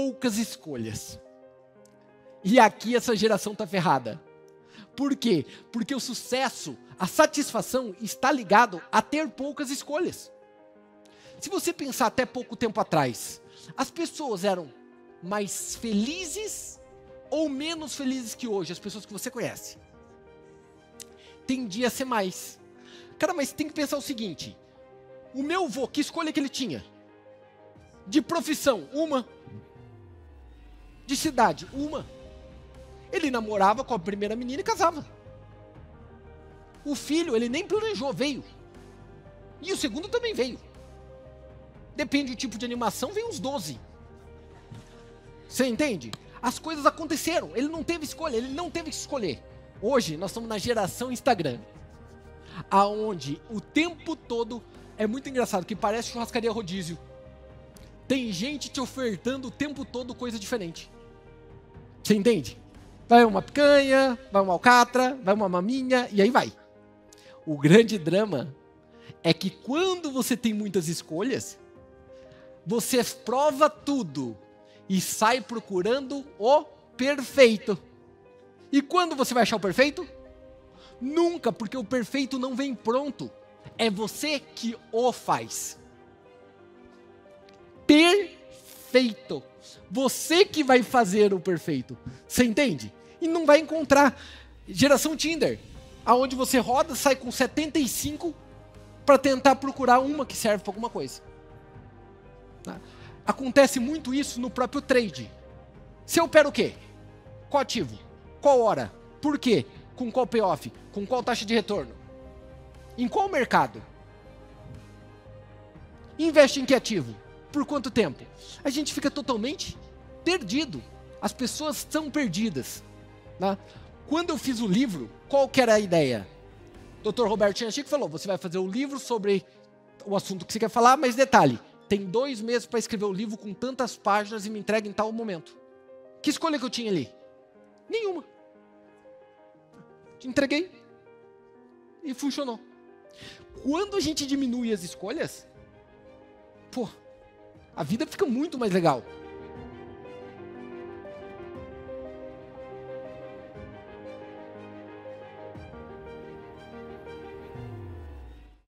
poucas escolhas. E aqui essa geração tá ferrada. Por quê? Porque o sucesso, a satisfação está ligado a ter poucas escolhas. Se você pensar até pouco tempo atrás, as pessoas eram mais felizes ou menos felizes que hoje, as pessoas que você conhece? Tendia a ser mais. Cara, mas tem que pensar o seguinte: o meu avô, que escolha que ele tinha? De profissão, uma. De cidade, uma. Ele namorava com a primeira menina e casava. O filho, ele nem planejou, veio. E o segundo também veio. Depende do tipo de animação, vem uns 12. Você entende? As coisas aconteceram. Ele não teve escolha, ele não teve que escolher. Hoje nós estamos na geração Instagram, aonde o tempo todo é muito engraçado, que parece churrascaria rodízio. Tem gente te ofertando o tempo todo coisa diferente. Você entende? Vai uma picanha, vai uma alcatra, vai uma maminha e aí vai. O grande drama é que quando você tem muitas escolhas, você prova tudo e sai procurando o perfeito. E quando você vai achar o perfeito? Nunca, porque o perfeito não vem pronto. É você que o faz. Perfeito. Você que vai fazer o perfeito. Você entende? E não vai encontrar. Geração Tinder, aonde você roda, sai com 75 para tentar procurar uma que serve para alguma coisa. Tá? Acontece muito isso no próprio trade. Se eu opero o quê? Qual ativo? Qual hora? Por quê? Com qual payoff? Com qual taxa de retorno? Em qual mercado? Investe em que ativo? Por quanto tempo? A gente fica totalmente perdido. As pessoas são perdidas. Né? Quando eu fiz o livro, qual que era a ideia? Dr. Roberto Chianchico falou: você vai fazer o um livro sobre o assunto que você quer falar, mas detalhe, tem dois meses para escrever o livro com tantas páginas e me entrega em tal momento. Que escolha que eu tinha ali? Nenhuma. Entreguei e funcionou. Quando a gente diminui as escolhas, pô, a vida fica muito mais legal.